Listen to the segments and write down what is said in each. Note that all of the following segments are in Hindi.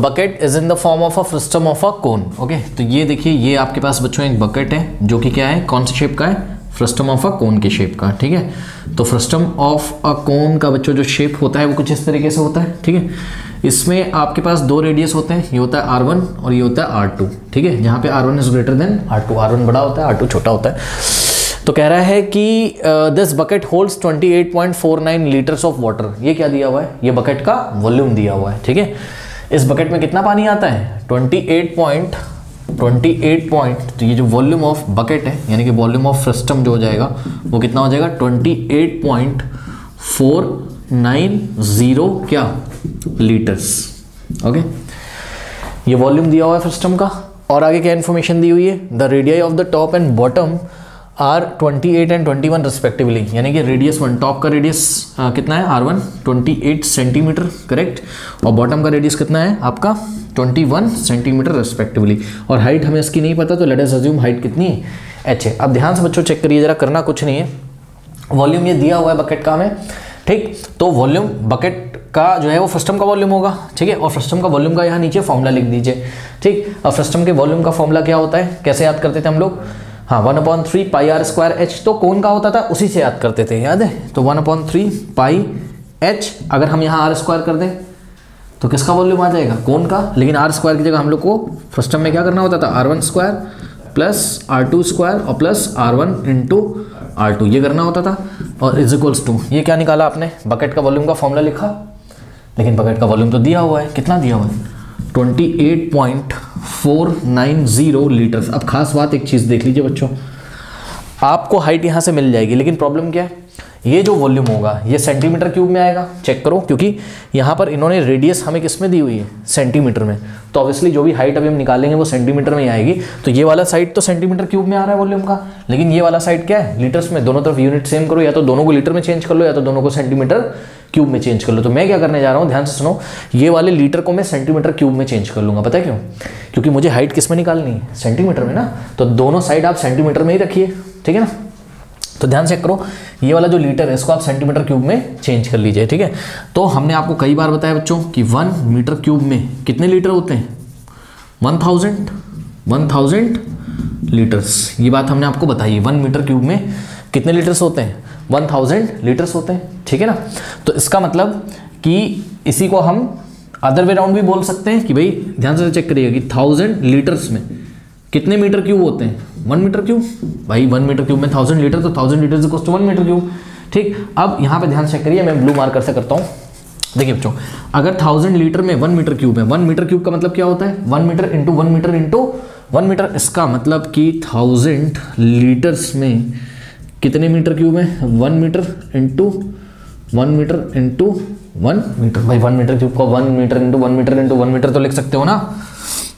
Bucket is in the form of a frustum of a cone okay तो ये देखिए, ये आपके पास बच्चों एक बकेट है, जो कि क्या है? कौन से शेप का है? फ्रस्टम ऑफ़ अ कोन के शेप का, ठीक है? तो फ्रस्टम ऑफ़ अ कोन का बच्चों जो शेप होता है, वो कुछ इस तरीके से होता है, ठीक है? इसमें आपके पास दो रेडियस होते हैं, ये होता है आर वन और ये होता है आर टू ठीक है? जहाँ पे R one is greater than R two R one बड़ा होता है आर टू छोटा होता है। तो कह रहा है कि this bucket holds 28.49 litres of water ये क्या दिया हुआ है? ये बकेट का वॉल्यूम दिया हुआ है, ठीक है? इस बकेट में कितना पानी आता है? 28 पॉइंट 28 पॉइंट तो ये जो वॉल्यूम ऑफ़ बकेट है, यानी कि वॉल्यूम ऑफ़ सिस्टम जो हो जाएगा, वो कितना हो जाएगा? 28.490 क्या? लीटर्स ओके ये वॉल्यूम दिया हुआ है सिस्टम का, और आगे क्या इन्फॉर्मेशन दी हुई है? The radii of the top and bottom are 28 and 21 respectively यानी कि रेडियस वन टॉप का रेडियस कितना है? R one twenty eight centimetre correct और बॉटम का रेडियस कितना है? आपका 21 सेंटीमीटर रिस्पेक्टिवली और हाइट हमें इसकी नहीं पता तो लेट अस अज्यूम हाइट कितनी है? एच है। अब ध्यान से बच्चों चेक करिए, जरा करना कुछ नहीं है। वॉल्यूम ये दिया हुआ है बकेट का हमें, ठीक? तो वॉल्यूम बकेट का जो है वो फ्रस्टम का वॉल्यूम होगा, ठीक है? और फ्रस्टम का वॉल्यूम का यहाँ नीचे फॉर्मूला लिख दीजिए, ठीक? और फ्रस्टम के वॉल्यूम का फॉर्मूला क्या होता है? कैसे याद करते थे हम लोग? हाँ one upon three pi R square H तो कौन का होता था? उसी से याद करते थे याद है? तो one upon three pi H अगर हम यहाँ आर स्क्वायर कर दें तो किसका वॉल्यूम आ जाएगा? कौन का? लेकिन आर स्क्वायर की जगह हम लोग को फ़र्स्ट टर्म में क्या करना होता था? R one square plus R two square और plus R one into R two ये करना होता था और इज़ इक्वल्स टू ये क्या निकाला आपने? बकेट का वॉल्यूम का फॉर्मूला लिखा। लेकिन बकेट का वॉल्यूम तो दिया हुआ है। कितना दिया हुआ है? 28.490 लीटर्स अब खास बात, एक चीज़ देख लीजिए बच्चों। आपको हाइट यहाँ से मिल जाएगी, लेकिन प्रॉब्लम क्या है? ये जो वॉल्यूम होगा, ये सेंटीमीटर क्यूब में आएगा। चेक करो, क्योंकि यहाँ पर इन्होंने रेडियस हमें किसमें दी हुई है? सेंटीमीटर में। तो ऑब्वियसली जो भी हाइट अभी हम निकालेंगे, वो सेंटीमीटर में ही आएगी। तो ये वाला साइड तो सेंटीमीटर क्यूब में आ रहा है वॉल्यूम का। लेकिन ये वाला साइड क्या है? लीटर्स में। दोनों तरफ़ यूनिट सेम करो, या तो दोनों को लीटर में चेंज कर लो, या तो दोनों को सेंटीमीटर क्यूब में चेंज कर लो। तो मैं क्या करने जा रहा हूँ? ध्यान से सुनो। ये वाले लीटर को मैं सेंटीमीटर क्यूब में चेंज कर लूँगा। पता है क्यों? क्योंकि मुझे हाइट किसमें निकालनी है? सेंटीमीटर में ना? तो दोनों साइड आप सेंटीमीटर में ही रखिए। ठीक है ना? तो ध्यान से करो, ये वाला जो लीटर है, इसको आप सेंटीमीटर क्यूब में चेंज कर लीजिए, ठीक है? तो हमने आपको कई बार बताया बच्चों कि वन मीटर क्यूब में कितने लीटर होते हैं? One thousand one thousand litres ये बात हमने आपको बताई वन मीटर क्यूब में कितने लीटर्स होते हैं? वन थाउज़ेंड लीटर्स होते हैं, ठीक है ना? तो इसका मतलब कि इसी को हम अदर वे राउंड भी बोल सकते हैं कि भाई, ध्यान से चेक करिएगा कि थाउज़ेंड लीटर्स में कितने मीटर क्यूब होते हैं? वन मीटर क्यूब भाई वन मीटर क्यूब में थाउज़ेंड लीटर तो thousand litre equal to one metre cube ठीक अब यहाँ पे ध्यान चेक करिए मैं ब्लू मार्कर से करता हूँ देखिए बच्चों अगर थाउज़ेंड लीटर में वन मीटर क्यूब है वन मीटर क्यूब का मतलब क्या होता है one metre into one metre into one metre इसका मतलब कि थाउज़ेंड लीटर्स में कितने मीटर क्यूब है one metre into one metre into one metre भाई वन मीटर क्यूब को one metre into one metre into one metre तो लिख सकते हो ना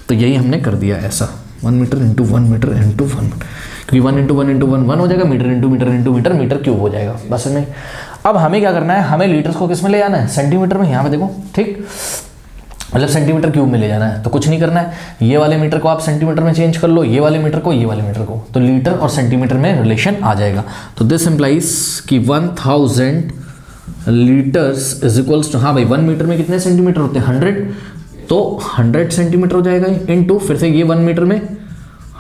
तो यही हमने कर दिया ऐसा one metre into one metre into one क्योंकि one into one into one one हो जाएगा metre into metre into metre metre cube हो जाएगा। बस नहीं अब हमें क्या करना है? हमें लीटर्स को किसमें ले जाना है? सेंटीमीटर में। यहाँ पे देखो, ठीक? मतलब सेंटीमीटर क्यूब में ले जाना है। तो कुछ नहीं करना है। ये वाले मीटर को आप सेंटीमीटर में चेंज कर लो, ये वाले मीटर को, ये वाले मीटर को। तो लीटर और सेंटीमीटर में रिलेशन आ जाएगा। तो दिस इम्प्लाइज कि one thousand litres is equals to हाँ भाई वन मीटर में कितने सेंटीमीटर होते हैं? हंड्रेड तो हंड्रेड सेंटीमीटर हो जाएगा टू फिर से ये वन मीटर में,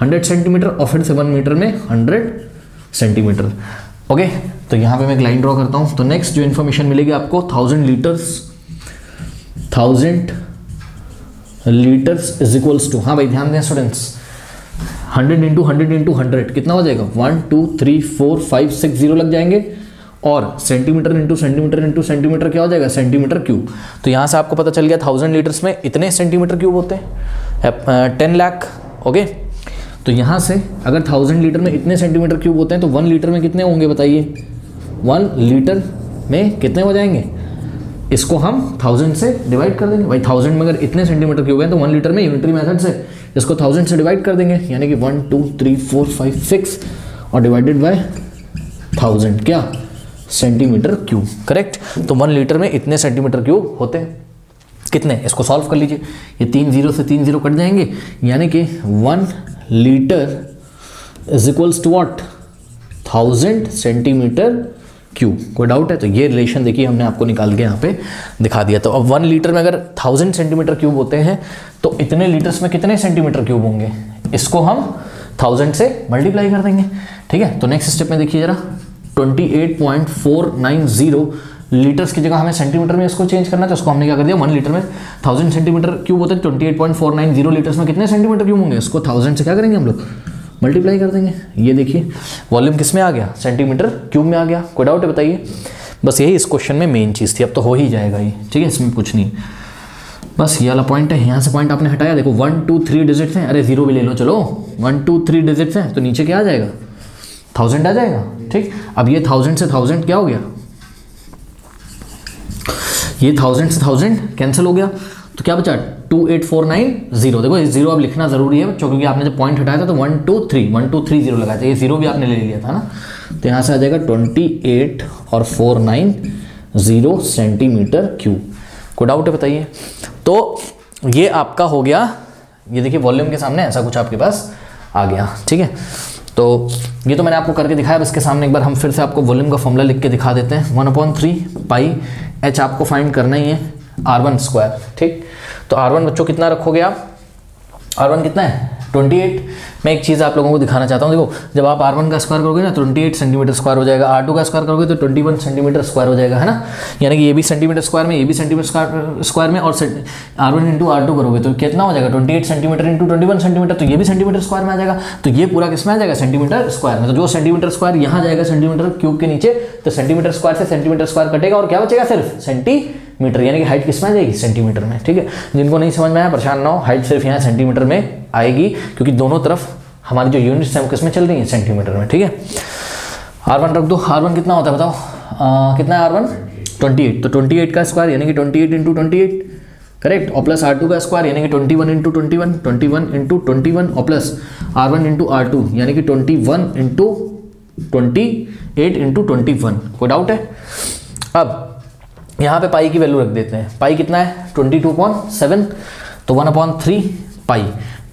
हंड्रेड सेंटीमीटर और फिर से वन मीटर में हंड्रेड सेंटीमीटर। ओके तो यहाँ पे मैं एक लाइन ड्रॉ करता हूँ। तो नेक्स्ट जो इन्फॉर्मेशन मिलेगी आपको thousand litres thousand litres is equals to हाँ भाई, ध्यान दें students hundred into hundred into hundred कितना हो जाएगा? One two three four five six zero लग जाएँगे। और centimetre into centimetre into centimetre क्या हो जाएगा? सेंटीमीटर क्यूब तो यहाँ से आपको पता चल गया थाउज़ेंड लीटर्स में इतने सेंटीमीटर क्यूब होते हैं। टेन लाख ओके तो यहाँ से अगर थाउज़ेंड लीटर में इतने सेंटीमीटर क्यूब होते हैं तो वन लीटर में कितने होंगे बताइए? वन लीटर में कितने हो जाएँगे? इसको हम थाउज़ेंड से डिवाइड कर देंगे। भाई थाउज़ेंड में अगर इतने सेंटीमीटर क्यूब है तो वन लीटर में यूनिटरी मेथड से इसको थाउज़ेंड से डिवाइड कर देंगे। यानी कि one two three four five six और डिवाइडेड बाय थाउज़ेंड क्या? सेंटीमीटर क्यूब करेक्ट तो वन लीटर में इतने सेंटीमीटर क्यूब होते हैं। कितने? इसको सॉल्व कर लीजिए। ये तीन ज़ीरो से तीन ज़ीरो कट जाएँगे। यानी कि one litre is equals to what thousand centimetre cube. कोई डाउट है? तो ये रिलेशन देखिए, हमने आपको निकाल के यहाँ पे दिखा दिया। तो अब वन लीटर में अगर थाउज़ेंड सेंटीमीटर क्यूब होते हैं तो इतने लीटर्स में कितने सेंटीमीटर क्यूब होंगे? इसको हम थाउज़ेंड से मल्टीप्लाई कर देंगे। ठीक है? तो नेक्स्ट स्टेप में देखिए जरा। 28.490 लीटर्स की जगह हमें सेंटीमीटर में इसको चेंज करना तो उसको हमने क्या कर दिया? वन लीटर में। थाउज़ेंड सेंटीमीटर क्यूब होता है twenty eight point four nine zero litres में कितने सेंटीमीटर क्यूब होंगे? इसको थाउज़ेंड से क्या करेंगे हम लोग? मल्टीप्लाई कर देंगे। ये देखिए वॉल्यूम किसमें आ गया? सेंटीमीटर क्यूब में आ गया। कोई डाउट है बताइए? बस यही इस क्वेश्चन में मेन चीज़ थी। अब तो हो ही जाएगा ये। ठीक है, इसमें कुछ नहीं। बस ये वाला पॉइंट है। यहाँ से पॉइंट आपने हटाया। देखो वन टू थ्री डिजिट्स हैं। अरे ज़ीरो भी ले लो, चलो। वन टू थ्री डिजिट्स हैं। तो नीचे क्या आ जाएगा? थाउज़ेंड आ जाएगा, ठीक? अब ये थाउज़ेंड से थाउज़ेंड क्या हो गया? ये थाउज़ेंड से थाउज़ेंड कैंसिल हो गया। तो क्या बचा? Two eight four nine zero देखो ज़ीरो अब लिखना ज़रूरी है क्योंकि आपने जब पॉइंट हटाया था तो one two three one two three zero लगाया था। ये ज़ीरो भी आपने ले लिया था ना? तो यहाँ से आ जाएगा ट्वेंटी एट और four nine zero centimetre cube कोई डाउट है बताइए? तो ये आपका हो गया। ये देखिए वॉल्यूम के सामने ऐसा कुछ आपके पास आ गया, ठीक है? तो ये तो मैंने आपको करके दिखाया अब इसके सामने एक बार हम फिर से आपको वॉल्यूम का फॉर्मूला लिख के दिखा देते हैं। One upon three pi H आपको फाइंड करना ही है, आर वन स्क्वायर, ठीक? तो आर वन बच्चों कितना रखोगे आप? आर वन कितना है? 28 मैं एक चीज़ आप लोगों को दिखाना चाहता हूँ। देखो, जब आप आर वन का स्क्वायर करोगे ना 28 सेंटीमीटर स्क्वायर हो जाएगा। आर टू का स्क्वायर करोगे तो 21 सेंटीमीटर स्क्वायर हो जाएगा, है ना? यानी कि ये भी सेंटीमीटर स्क्वायर में, ये भी सेंटीमीटर स्क्वायर में और R one into R two करोगे तो कितना हो जाएगा? 28 centimetre into twenty one centimetre तो ये भी सेंटीमीटर स्क्वायर में आ जाएगा। तो ये पूरा किसमें आ जाएगा? सेंटीमीटर स्क्वायर में। तो जो सेंटीमीटर स्क्वायर यहाँ जाएगा सेंटीमीटर क्यूब के नीचे तो सेंटीमीटर स्क्वायर से सेंटीमीटर स्क्वायर कटेगा और क्या बचेगा? सिर्फ़ सेंटी मीटर यानी कि हाइट किसमें आ जाएगी? सेंटीमीटर में ठीक है? जिनको नहीं समझ में आया परेशान ना हो हाइट सिर्फ़ यहाँ सेंटीमीटर में आएगी क्योंकि दोनों तरफ़ हमारी जो यूनिट्स हैं वो किसमें चल रही हैं? सेंटीमीटर में ठीक है? आर वन रख दो। आर वन कितना होता है बताओ? आ, कितना है आर वन ट्वेंटी एट तो ट्वेंटी एट का स्क्वायर यानी कि twenty eight into twenty eight correct और प्लस आर टू का स्क्वायर यानी कि twenty one into twenty one twenty one into twenty one और plus R one into R two यानी कि twenty one into twenty eight into twenty one कोई डाउट है? अब यहाँ पे पाई की वैल्यू रख देते हैं। पाई कितना है? ट्वेंटी टू पॉइंट सेवन तो वन अपॉन थ्री पाई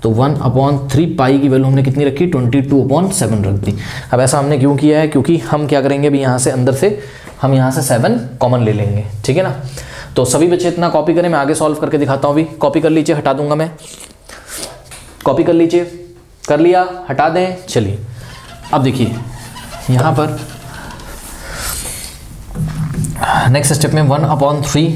तो वन अपॉन थ्री पाई की वैल्यू हमने कितनी रखी? ट्वेंटी टू अपॉन सेवन रख दी। अब ऐसा हमने क्यों किया है? क्योंकि हम क्या करेंगे? अभी यहाँ से अंदर से हम यहाँ से सेवन कॉमन ले लेंगे। ठीक है ना? तो सभी बच्चे इतना कॉपी करें, मैं आगे सॉल्व करके दिखाता हूँ अभी। कॉपी कर लीजिए, हटा दूँगा मैं। कॉपी कर लीजिए। कर लिया, हटा दें। चलिए। अब देखिए, यहाँ पर नेक्स्ट स्टेप में one upon three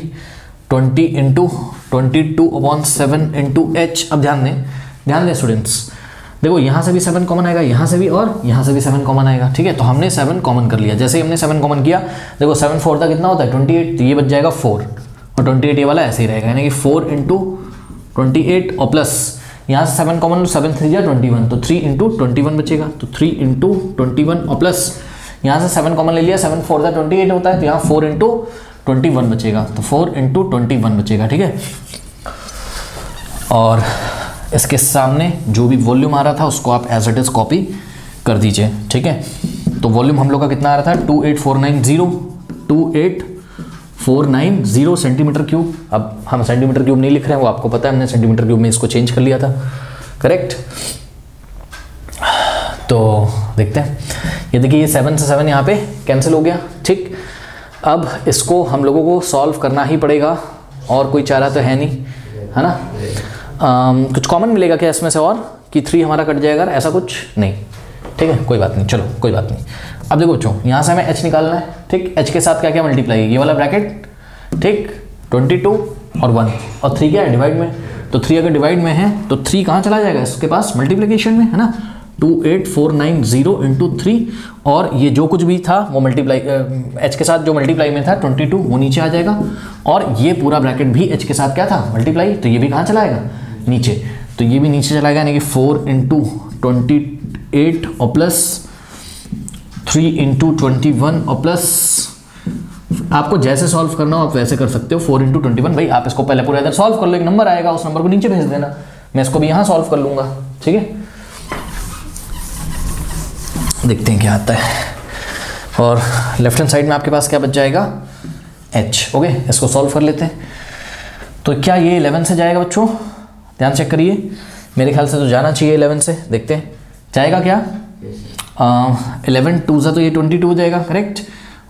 twenty into twenty two upon seven into H अब ध्यान दें ध्यान दें स्टूडेंट्स देखो, यहाँ से भी सेवन कॉमन आएगा, यहाँ से भी और, यहाँ से भी सेवन कॉमन आएगा, ठीक है? तो हमने सेवन कॉमन कर लिया। जैसे ही हमने सेवन कॉमन किया, देखो सेवन फोर का कितना होता है? ट्वेंटी एट तो ये बच जाएगा फोर और ट्वेंटी एट ये वाला ऐसे ही रहेगा, यानी कि फोर इंटू ट्वेंटी एट और प्लस यहाँ से सेवन कॉमन सेवन थ्री या ट्वेंटी वन तो थ्री इंटू ट्वेंटी वन बचेगा। तो थ्री इंटू ट्वेंटी वन और प्लस यहाँ से सेवन कॉमन ले लिया सेवन फोर का ट्वेंटी एट होता है तो यहाँ फोर इंटू ट्वेंटी वन बचेगा। तो फोर इंटू ट्वेंटी वन बचेगा, ठीक है? और इसके सामने जो भी वॉल्यूम आ रहा था, उसको आप एज इट इज़ कॉपी कर दीजिए, ठीक है? तो वॉल्यूम हम लोग का कितना आ रहा था? Two eight four nine zero two eight four nine zero centimetre cube अब हम सेंटीमीटर क्यूब नहीं लिख रहे हैं, वो आपको पता है, हमने सेंटीमीटर क्यूब में इसको चेंज कर लिया था। करेक्ट तो देखते हैं। ये देखिए ये सेवन से सेवन यहाँ पे कैंसिल हो गया। ठीक। अब इसको हम लोगों को सॉल्व करना ही पड़ेगा। और कोई चारा तो है नहीं है ना? आम, कुछ कॉमन मिलेगा क्या इसमें से और? कि थ्री हमारा कट जाएगा ऐसा कुछ नहीं। ठीक है? कोई बात नहीं। चलो कोई बात नहीं। अब देखो बच्चों यहाँ से हमें एच निकालना है। ठीक? एच के साथ क्या क्या मल्टीप्लाई ये वाला ब्रैकेट ठीक? ट्वेंटी टू और वन और थ्री क्या है? डिवाइड में। तो थ्री अगर डिवाइड में है तो थ्री कहाँ चला जाएगा? इसके पास मल्टीप्लीकेशन में है ना? Two eight four nine zero into three और ये जो कुछ भी था, वो मल्टीप्लाई एच के साथ जो मल्टीप्लाई में था ट्वेंटी टू वो नीचे आ जाएगा। और ये पूरा ब्रैकेट भी एच के साथ क्या था? मल्टीप्लाई तो ये भी कहाँ चलाएगा? नीचे। तो ये भी नीचे चलाएगा, यानी कि फोर इंटू ट्वेंटी एट और plus three into twenty one और प्लस आपको जैसे सॉल्व करना हो, आप वैसे कर सकते हो। फोर इंटू ट्वेंटी वन भाई, आप इसको पहले पूरा इधर सॉल्व कर लो, एक नंबर आएगा, उस नंबर को नीचे भेज देना। मैं इसको भी यहाँ सॉल्व कर लूँगा, ठीक है? देखते हैं क्या आता है। और लेफ़्ट हैंड साइड में आपके पास क्या बच जाएगा? एच ओके इसको सॉल्व कर लेते हैं। तो क्या ये इलेवन से जाएगा बच्चों? ध्यान चेक करिए। मेरे ख्याल से तो जाना चाहिए इलेवन से। देखते हैं। जाएगा क्या? इलेवन टू सा तो ये ट्वेंटी टू हो जाएगा करेक्ट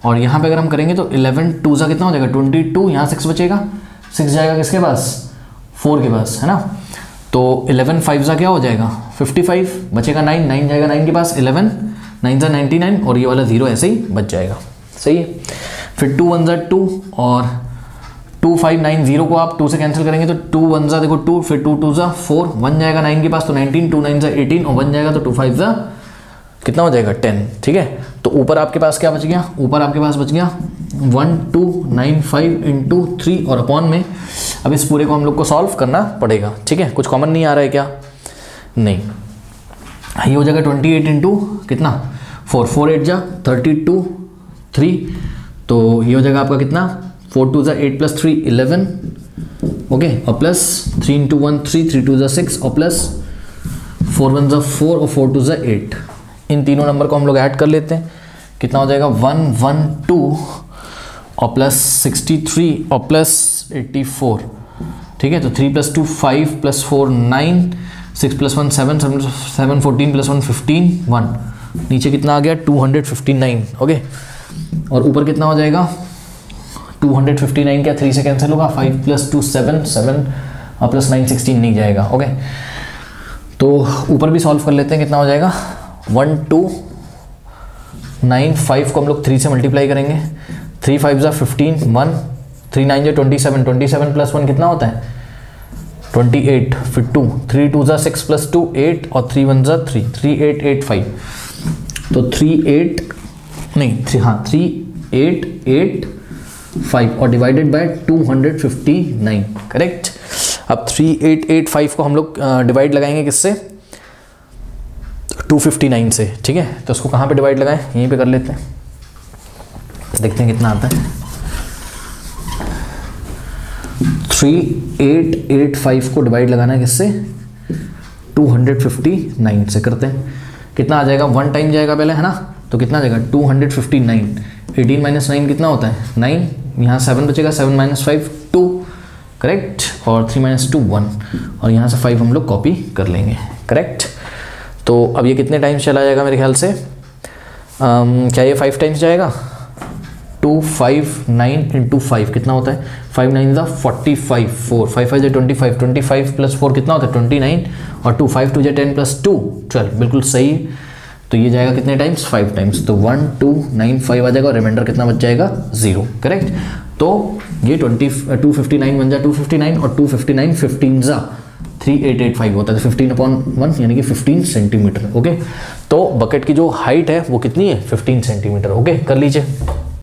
और यहाँ पे अगर हम करेंगे तो इलेवन टू ज़ा कितना हो जाएगा? ट्वेंटी टू यहाँ सिक्स बचेगा। सिक्स जाएगा किसके पास? फोर के पास है ना? तो इलेवन फाइव ज़ा क्या हो जाएगा? फिफ्टी फाइव बचेगा नाइन नाइन जाएगा नाइन के पास इलेवन नाइन ज़ा नाइन्टी नाइन और ये वाला ज़ीरो ऐसे ही बच जाएगा। सही है? फिर टू वन ज़ा टू और टू फाइव नाइन ज़ीरो को आप टू से कैंसिल करेंगे तो टू वन ज़ा देखो टू फिर टू टू ज़ा फोर वन जाएगा नाइन के पास तो नाइनटीन टू नाइन ज़ा एटीन और वन जाएगा तो टू फाइव ज़ा कितना हो जाएगा? टेन ठीक है? तो ऊपर आपके पास क्या बच गया? ऊपर आपके पास बच गया one two nine five into three और अपॉन में। अब इस पूरे को हम लोग को सॉल्व करना पड़ेगा, ठीक है? कुछ कॉमन नहीं आ रहा है क्या? नहीं। ये हो जाएगा ट्वेंटी एट इंटू कितना? फोर फोर एट जा थर्टी टू थ्री तो ये हो जाएगा आपका कितना? फोर टू ज़ा eight plus three eleven okay और plus three into one three three two ज़ा सिक्स और प्लस फोर वन ज़ा फोर और फोर टू ज़ा एट इन तीनों नंबर को हम लोग ऐड कर लेते हैं। कितना हो जाएगा? वन वन टू और प्लस सिक्सटी थ्री और प्लस एट्टी फोर ठीक है? तो three plus two five plus four nine six plus one seven seven seven fourteen plus one fifteen one. नीचे कितना आ गया? Two hundred fifty nine, okay? और ऊपर कितना हो जाएगा? टू हंड्रेड फिफ्टी नाइन क्या थ्री से कैंसिल होगा five plus two seven seven और प्लस नाइन सिक्सटीन नहीं जाएगा, ओके? तो ऊपर भी सॉल्व कर लेते हैं, कितना हो जाएगा? वन टू नाइन फाइव को हम लोग थ्री से मल्टीप्लाई करेंगे। थ्री फाइव ज़ा फिफ्टीन वन थ्री नाइन जो twenty seven twenty seven plus one कितना होता है? ट्वेंटी एट, फिर टू, थ्री टू ज़ा सिक्स प्लस टू, एट, और थ्री वन ज़ा three three eight eight five. तो थ्री एट, नहीं, थ्री हाँ थ्री एट एट फाइव, और divided by two hundred fifty nine, correct? अब थ्री एट एट फाइव को हम लोग डिवाइड लगाएँगे किससे? 259 से, ठीक है? तो उसको कहाँ पे डिवाइड लगाएँ? यहीं पे कर लेते हैं। देखते हैं कितना आता है। थ्री एट एट फाइव को डिवाइड लगाना है किससे? 259 से करते हैं। कितना आ जाएगा? वन टाइम जाएगा पहले है ना? तो कितना आ जाएगा? 259 18 माइनस नाइन कितना होता है? नाइन। यहाँ सेवन बचेगा seven minus five two correct और थ्री माइनस टू वन और यहाँ से फाइव हम लोग कॉपी कर लेंगे। करेक्ट तो अब ये कितने टाइम्स चला जाएगा मेरे ख्याल से? Um, क्या ये फाइव टाइम्स जाएगा? Two five nine into five कितना होता है? फाइव नाइन ज़ा forty five four five five जो twenty five twenty five plus four कितना होता है? ट्वेंटी नाइन और टू फाइव टू जो टेन प्लस टू ट्वेल्व बिल्कुल सही। तो ये जाएगा कितने टाइम्स फाइव टाइम्स तो वन टू नाइन फाइव आ जाएगा, और रिमाइंडर कितना बच जाएगा? ज़ीरो करेक्ट तो ये ट्वेंटी टू फिफ्टी नाइन बन जाए टू फिफ्टी नाइन और टू फिफ्टी नाइन फिफ्टीन ज़ा थ्री एट एट फाइव होता है फिफ्टीन अपॉन वन यानी कि फिफ्टीन सेंटीमीटर ओके तो बकेट की जो हाइट है, वो कितनी है? फिफ्टीन सेंटीमीटर ओके कर लीजिए।